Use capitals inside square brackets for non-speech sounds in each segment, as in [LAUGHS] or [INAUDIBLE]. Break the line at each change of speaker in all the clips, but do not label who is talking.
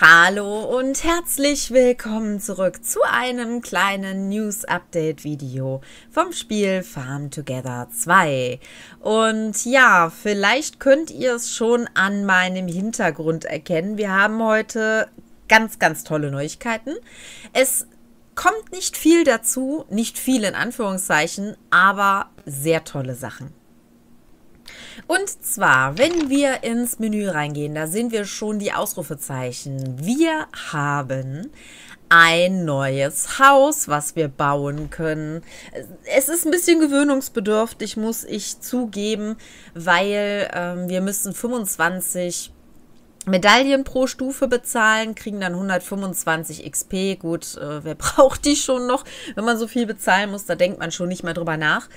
Hallo und herzlich willkommen zurück zu einem kleinen News-Update-Video vom Spiel Farm Together 2. Und ja, vielleicht könnt ihr es schon an meinem Hintergrund erkennen. Wir haben heute ganz, ganz tolle Neuigkeiten. Es kommt nicht viel dazu, nicht viel in Anführungszeichen, aber sehr tolle Sachen. Und zwar, wenn wir ins Menü reingehen, da sehen wir schon die Ausrufezeichen. Wir haben ein neues Haus, was wir bauen können. Es ist ein bisschen gewöhnungsbedürftig, muss ich zugeben, weil ähm, wir müssen 25 Medaillen pro Stufe bezahlen, kriegen dann 125 XP. Gut, äh, wer [LAUGHS] braucht die schon noch? Wenn man so viel bezahlen muss, da denkt man schon nicht mehr drüber nach.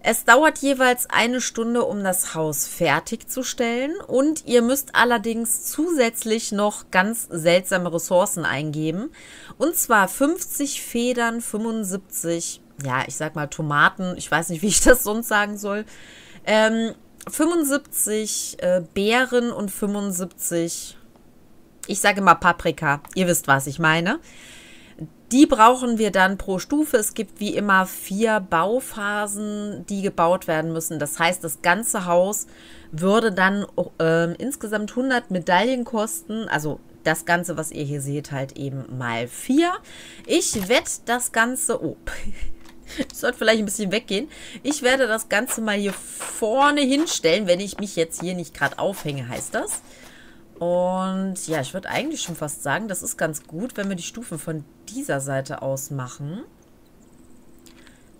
Es dauert jeweils eine Stunde, um das Haus fertigzustellen und ihr müsst allerdings zusätzlich noch ganz seltsame Ressourcen eingeben. Und zwar 50 Federn, 75, ja, ich sag mal Tomaten, ich weiß nicht, wie ich das sonst sagen soll, ähm, 75 äh, Beeren und 75, ich sage mal Paprika, ihr wisst, was ich meine. Die brauchen wir dann pro Stufe. Es gibt wie immer vier Bauphasen, die gebaut werden müssen. Das heißt, das ganze Haus würde dann äh, insgesamt 100 Medaillen kosten. Also das Ganze, was ihr hier seht, halt eben mal vier. Ich werde das Ganze... Oh, [LAUGHS] ich sollte vielleicht ein bisschen weggehen. Ich werde das Ganze mal hier vorne hinstellen, wenn ich mich jetzt hier nicht gerade aufhänge, heißt das. Und ja, ich würde eigentlich schon fast sagen, das ist ganz gut, wenn wir die Stufen von dieser Seite aus machen.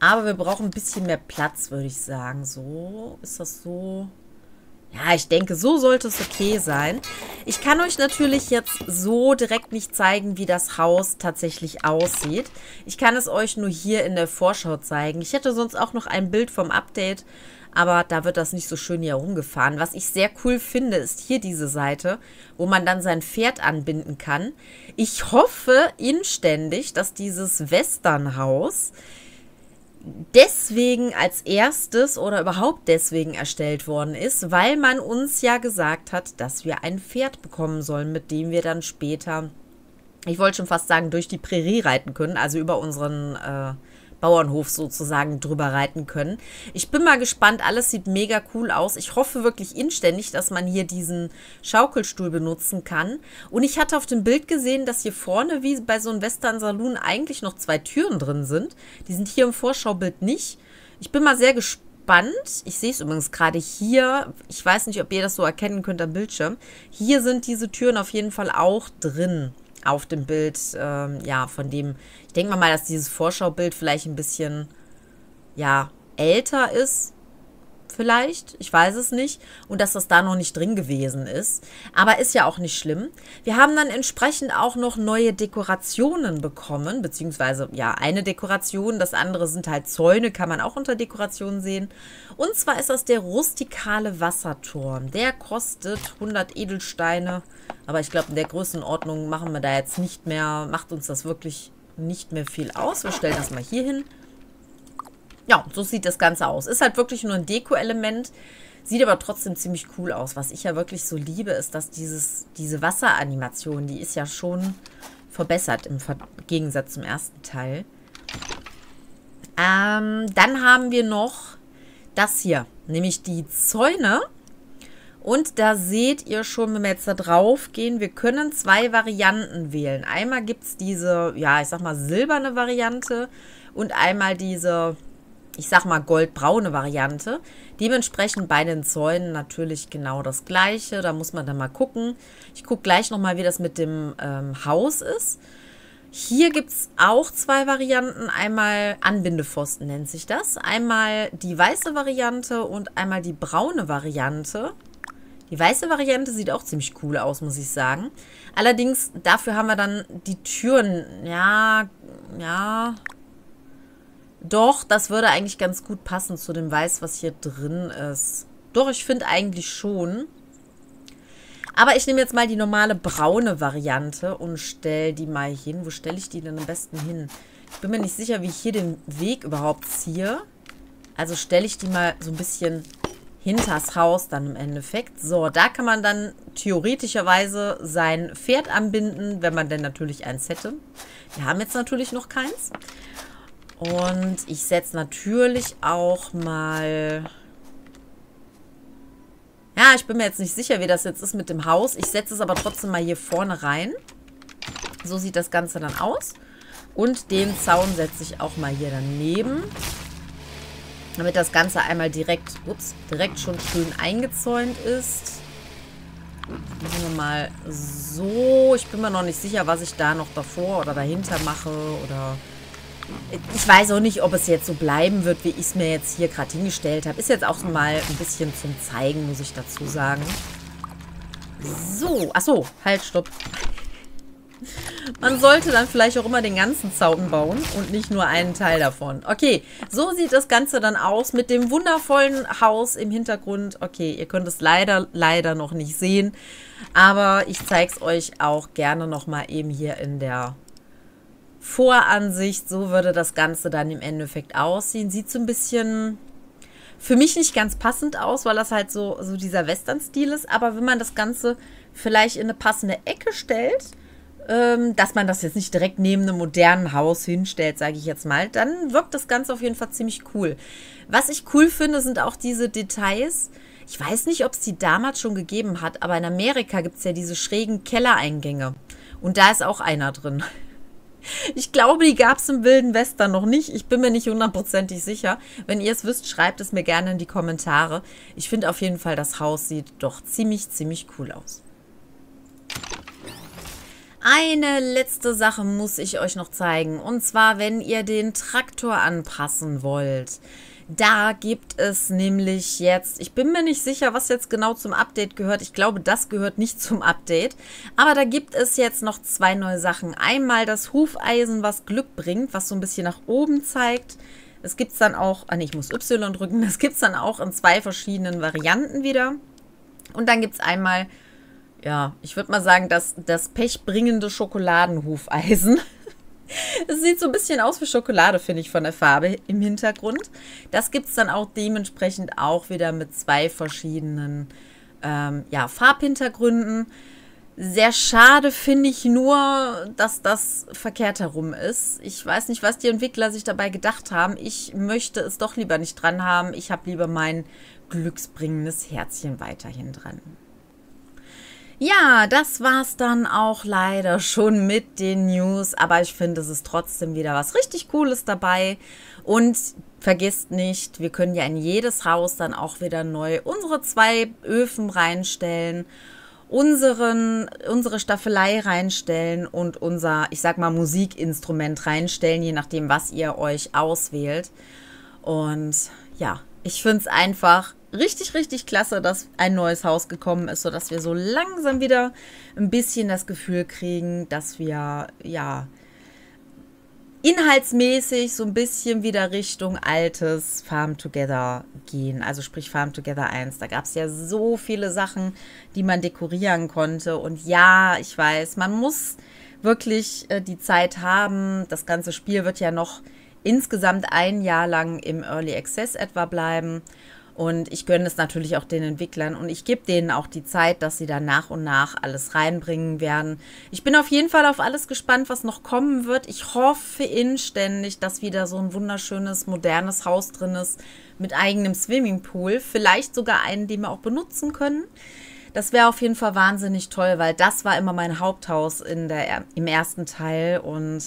Aber wir brauchen ein bisschen mehr Platz, würde ich sagen. So, ist das so... Ja, ich denke, so sollte es okay sein. Ich kann euch natürlich jetzt so direkt nicht zeigen, wie das Haus tatsächlich aussieht. Ich kann es euch nur hier in der Vorschau zeigen. Ich hätte sonst auch noch ein Bild vom Update, aber da wird das nicht so schön hier rumgefahren. Was ich sehr cool finde, ist hier diese Seite, wo man dann sein Pferd anbinden kann. Ich hoffe inständig, dass dieses Westernhaus deswegen als erstes oder überhaupt deswegen erstellt worden ist, weil man uns ja gesagt hat, dass wir ein Pferd bekommen sollen, mit dem wir dann später, ich wollte schon fast sagen, durch die Prärie reiten können, also über unseren äh, Bauernhof sozusagen drüber reiten können. Ich bin mal gespannt, alles sieht mega cool aus. Ich hoffe wirklich inständig, dass man hier diesen Schaukelstuhl benutzen kann. Und ich hatte auf dem Bild gesehen, dass hier vorne, wie bei so einem Western Saloon, eigentlich noch zwei Türen drin sind. Die sind hier im Vorschaubild nicht. Ich bin mal sehr gespannt. Ich sehe es übrigens gerade hier. Ich weiß nicht, ob ihr das so erkennen könnt am Bildschirm. Hier sind diese Türen auf jeden Fall auch drin auf dem Bild, ähm, ja, von dem, ich denke mal, dass dieses Vorschaubild vielleicht ein bisschen, ja, älter ist, vielleicht, ich weiß es nicht, und dass das da noch nicht drin gewesen ist. Aber ist ja auch nicht schlimm. Wir haben dann entsprechend auch noch neue Dekorationen bekommen, beziehungsweise ja, eine Dekoration, das andere sind halt Zäune, kann man auch unter Dekorationen sehen. Und zwar ist das der rustikale Wasserturm. Der kostet 100 Edelsteine, aber ich glaube, in der Größenordnung machen wir da jetzt nicht mehr, macht uns das wirklich nicht mehr viel aus. Wir stellen das mal hier hin. Ja, so sieht das Ganze aus. Ist halt wirklich nur ein Deko-Element. Sieht aber trotzdem ziemlich cool aus. Was ich ja wirklich so liebe, ist, dass dieses, diese Wasseranimation, die ist ja schon verbessert im Gegensatz zum ersten Teil. Ähm, dann haben wir noch das hier, nämlich die Zäune. Und da seht ihr schon, wenn wir jetzt da drauf gehen, wir können zwei Varianten wählen. Einmal gibt es diese, ja, ich sag mal silberne Variante und einmal diese ich sag mal, goldbraune Variante. Dementsprechend bei den Zäunen natürlich genau das gleiche. Da muss man dann mal gucken. Ich gucke gleich nochmal, wie das mit dem ähm, Haus ist. Hier gibt es auch zwei Varianten. Einmal Anbindepfosten nennt sich das. Einmal die weiße Variante und einmal die braune Variante. Die weiße Variante sieht auch ziemlich cool aus, muss ich sagen. Allerdings, dafür haben wir dann die Türen. Ja, ja, doch, das würde eigentlich ganz gut passen zu dem Weiß, was hier drin ist. Doch, ich finde eigentlich schon. Aber ich nehme jetzt mal die normale braune Variante und stelle die mal hin. Wo stelle ich die denn am besten hin? Ich bin mir nicht sicher, wie ich hier den Weg überhaupt ziehe. Also stelle ich die mal so ein bisschen hinters Haus dann im Endeffekt. So, da kann man dann theoretischerweise sein Pferd anbinden, wenn man denn natürlich eins hätte. Wir haben jetzt natürlich noch keins. Und ich setze natürlich auch mal... Ja, ich bin mir jetzt nicht sicher, wie das jetzt ist mit dem Haus. Ich setze es aber trotzdem mal hier vorne rein. So sieht das Ganze dann aus. Und den Zaun setze ich auch mal hier daneben. Damit das Ganze einmal direkt, ups, direkt schon schön eingezäunt ist. Machen wir mal so. Ich bin mir noch nicht sicher, was ich da noch davor oder dahinter mache. Oder ich weiß auch nicht, ob es jetzt so bleiben wird, wie ich es mir jetzt hier gerade hingestellt habe. Ist jetzt auch mal ein bisschen zum Zeigen, muss ich dazu sagen. So, achso, halt, stopp. Man sollte dann vielleicht auch immer den ganzen Zaun bauen und nicht nur einen Teil davon. Okay, so sieht das Ganze dann aus mit dem wundervollen Haus im Hintergrund. Okay, ihr könnt es leider, leider noch nicht sehen, aber ich zeige es euch auch gerne nochmal eben hier in der Voransicht. So würde das Ganze dann im Endeffekt aussehen. Sieht so ein bisschen für mich nicht ganz passend aus, weil das halt so, so dieser Western-Stil ist. Aber wenn man das Ganze vielleicht in eine passende Ecke stellt, ähm, dass man das jetzt nicht direkt neben einem modernen Haus hinstellt, sage ich jetzt mal, dann wirkt das Ganze auf jeden Fall ziemlich cool. Was ich cool finde, sind auch diese Details. Ich weiß nicht, ob es die damals schon gegeben hat, aber in Amerika gibt es ja diese schrägen Kellereingänge. Und da ist auch einer drin. Ich glaube, die gab es im Wilden Westen noch nicht. Ich bin mir nicht hundertprozentig sicher. Wenn ihr es wisst, schreibt es mir gerne in die Kommentare. Ich finde auf jeden Fall, das Haus sieht doch ziemlich, ziemlich cool aus. Eine letzte Sache muss ich euch noch zeigen. Und zwar, wenn ihr den Traktor anpassen wollt. Da gibt es nämlich jetzt, ich bin mir nicht sicher, was jetzt genau zum Update gehört. Ich glaube, das gehört nicht [LAUGHS] zum Update. Aber da gibt es jetzt noch zwei neue Sachen. Einmal das Hufeisen, was Glück bringt, was so ein bisschen nach oben zeigt. Es gibt es dann auch, ah nee, ich muss Y drücken, das [LAUGHS] gibt es dann auch in zwei verschiedenen Varianten wieder. Und dann gibt es einmal, ja, ich würde mal sagen, das, das pechbringende Schokoladenhufeisen. [LAUGHS] Es sieht so ein bisschen aus wie Schokolade, finde ich, von der Farbe im Hintergrund. Das gibt es dann auch dementsprechend auch wieder mit zwei verschiedenen ähm, ja, Farbhintergründen. Sehr schade finde ich nur, dass das verkehrt herum ist. Ich weiß nicht, was die Entwickler sich dabei gedacht haben. Ich möchte es doch lieber nicht dran haben. Ich habe lieber mein glücksbringendes Herzchen weiterhin dran. Ja, das war's dann auch leider schon mit den News, aber ich finde, es ist trotzdem wieder was richtig Cooles dabei. Und vergisst nicht, wir können ja in jedes Haus dann auch wieder neu unsere zwei Öfen reinstellen, unseren, unsere Staffelei reinstellen und unser, ich sag mal, Musikinstrument reinstellen, je nachdem, was ihr euch auswählt. Und ja, ich finde es einfach richtig, richtig klasse, dass ein neues Haus gekommen ist, sodass wir so langsam wieder ein bisschen das Gefühl kriegen, dass wir, ja, inhaltsmäßig so ein bisschen wieder Richtung altes Farm Together gehen. Also sprich Farm Together 1. Da gab es ja so viele Sachen, die man dekorieren konnte. Und ja, ich weiß, man muss wirklich äh, die Zeit haben. Das ganze Spiel wird ja noch insgesamt ein Jahr lang im Early Access etwa bleiben. Und ich gönne es natürlich auch den Entwicklern und ich gebe denen auch die Zeit, dass sie dann nach und nach alles reinbringen werden. Ich bin auf jeden Fall auf alles gespannt, was noch kommen wird. Ich hoffe inständig, dass wieder so ein wunderschönes, modernes Haus drin ist mit eigenem Swimmingpool. Vielleicht sogar einen, den wir auch benutzen können. Das wäre auf jeden Fall wahnsinnig toll, weil das war immer mein Haupthaus in der, im ersten Teil und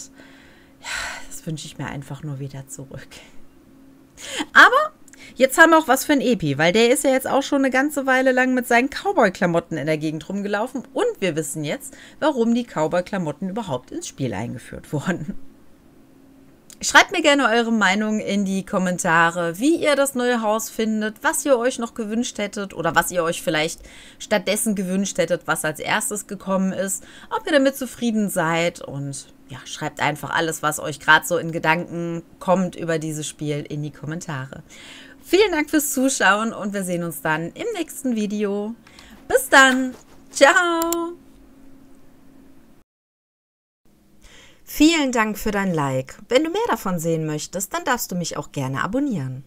ja, das wünsche ich mir einfach nur wieder zurück. Aber Jetzt haben wir auch was für ein Epi, weil der ist ja jetzt auch schon eine ganze Weile lang mit seinen Cowboy-Klamotten in der Gegend rumgelaufen und wir wissen jetzt, warum die Cowboy-Klamotten überhaupt ins Spiel eingeführt wurden. Schreibt mir gerne eure Meinung in die Kommentare, wie ihr das neue Haus findet, was ihr euch noch gewünscht hättet oder was ihr euch vielleicht stattdessen gewünscht hättet, was als erstes gekommen ist, ob ihr damit zufrieden seid und ja, schreibt einfach alles, was euch gerade so in Gedanken kommt über dieses Spiel in die Kommentare. Vielen Dank fürs Zuschauen und wir sehen uns dann im nächsten Video. Bis dann. Ciao. Vielen Dank für dein Like. Wenn du mehr davon sehen möchtest, dann darfst du mich auch gerne abonnieren.